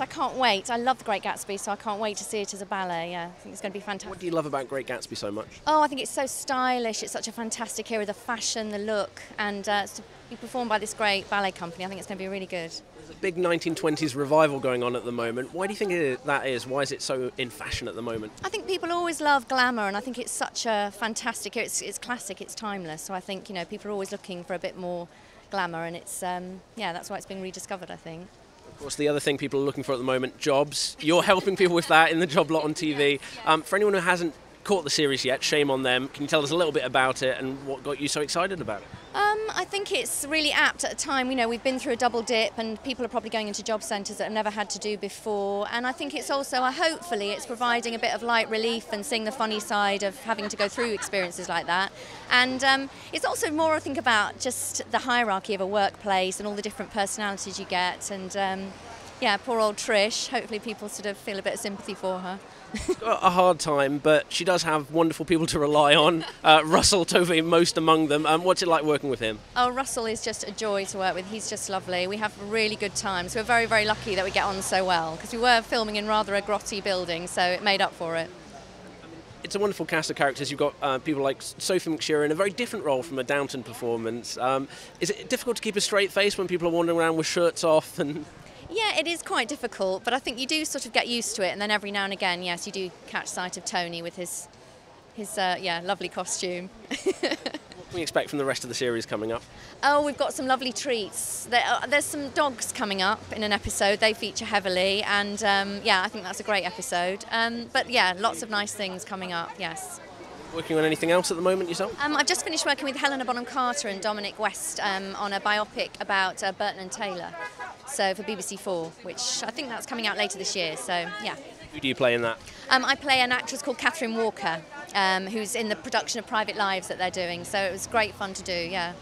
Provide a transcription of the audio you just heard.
I can't wait. I love The Great Gatsby, so I can't wait to see it as a ballet. Yeah, I think it's going to be fantastic. What do you love about Great Gatsby so much? Oh, I think it's so stylish. It's such a fantastic era. The fashion, the look, and uh, it's to be performed by this great ballet company. I think it's going to be really good. There's a big 1920s revival going on at the moment. Why do you think that is? Why is it so in fashion at the moment? I think people always love glamour, and I think it's such a fantastic. It's, it's classic. It's timeless. So I think you know people are always looking for a bit more glamour, and it's um, yeah, that's why it's being rediscovered. I think. Of course, the other thing people are looking for at the moment, jobs. You're helping people with that in the job lot on TV. Um, for anyone who hasn't caught the series yet, shame on them. Can you tell us a little bit about it and what got you so excited about it? Um, I think it's really apt at a time, you know, we've been through a double dip and people are probably going into job centres that have never had to do before. And I think it's also, uh, hopefully, it's providing a bit of light relief and seeing the funny side of having to go through experiences like that. And um, it's also more, I think, about just the hierarchy of a workplace and all the different personalities you get. And um, yeah, poor old Trish, hopefully people sort of feel a bit of sympathy for her. She's got a hard time, but she does have wonderful people to rely on. Uh, Russell Tovey, most among them. Um, what's it like working with him? Oh, Russell is just a joy to work with. He's just lovely. We have really good times. We're very, very lucky that we get on so well because we were filming in rather a grotty building, so it made up for it. It's a wonderful cast of characters. You've got uh, people like Sophie McShera in a very different role from a Downton performance. Um, is it difficult to keep a straight face when people are wandering around with shirts off and yeah, it is quite difficult, but I think you do sort of get used to it, and then every now and again, yes, you do catch sight of Tony with his his uh, yeah lovely costume. what can we expect from the rest of the series coming up? Oh, we've got some lovely treats. There, uh, there's some dogs coming up in an episode. They feature heavily, and um, yeah, I think that's a great episode. Um, but yeah, lots of nice things coming up. Yes. Working on anything else at the moment yourself? Um, I've just finished working with Helena Bonham Carter and Dominic West um, on a biopic about uh, Burton and Taylor. So for BBC Four, which I think that's coming out later this year. So yeah. Who do you play in that? Um, I play an actress called Kathryn Walker, um, who's in the production of Private Lives that they're doing. So it was great fun to do. Yeah.